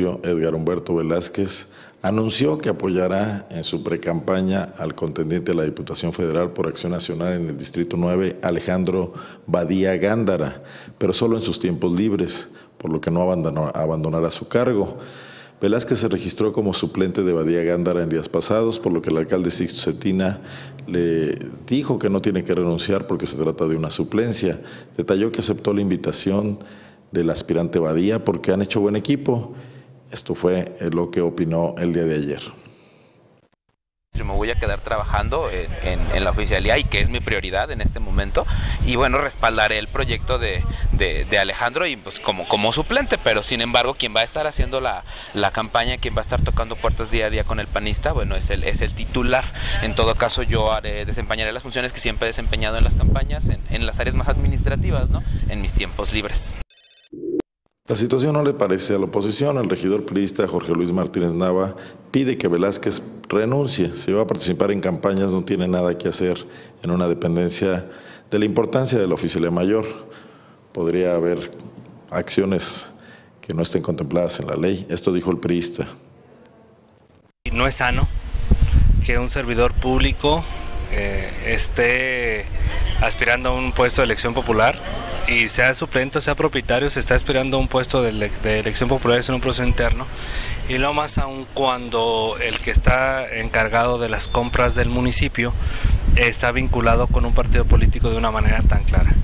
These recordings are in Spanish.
Edgar Humberto Velázquez anunció que apoyará en su precampaña al contendiente de la Diputación Federal por Acción Nacional en el Distrito 9, Alejandro Badía Gándara, pero solo en sus tiempos libres, por lo que no abandonará su cargo. Velázquez se registró como suplente de Badía Gándara en días pasados, por lo que el alcalde Sixto Cetina le dijo que no tiene que renunciar porque se trata de una suplencia. Detalló que aceptó la invitación del aspirante Badía porque han hecho buen equipo esto fue eh, lo que opinó el día de ayer. Yo me voy a quedar trabajando en, la oficialía y que es mi prioridad en este momento. Y bueno, respaldaré el proyecto de, Alejandro y pues como, como suplente, pero sin embargo quien va a estar haciendo la, campaña, quien va a estar tocando puertas día a día con el panista, bueno, es el, es el titular. En todo caso yo haré, desempeñaré las funciones que siempre he desempeñado en las campañas, en, en las áreas más administrativas, ¿no? En mis tiempos libres. La situación no le parece a la oposición. El regidor priista Jorge Luis Martínez Nava pide que Velázquez renuncie. Si va a participar en campañas no tiene nada que hacer en una dependencia de la importancia de la oficialía mayor. Podría haber acciones que no estén contempladas en la ley. Esto dijo el priista. No es sano que un servidor público eh, esté aspirando a un puesto de elección popular y sea suplente o sea propietario, se está esperando un puesto de, elección popular en un proceso interno. Y lo más aún cuando el que está encargado de las compras del municipio está vinculado con un partido político de una manera tan clara.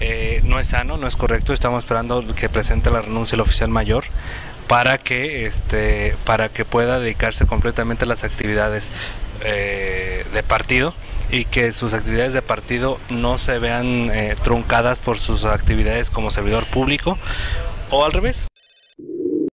Eh, no es sano, no es correcto, estamos esperando que presente la renuncia el oficial mayor para que este para que pueda dedicarse completamente a las actividades eh, de partido y que sus actividades de partido no se vean eh, truncadas por sus actividades como servidor público o al revés.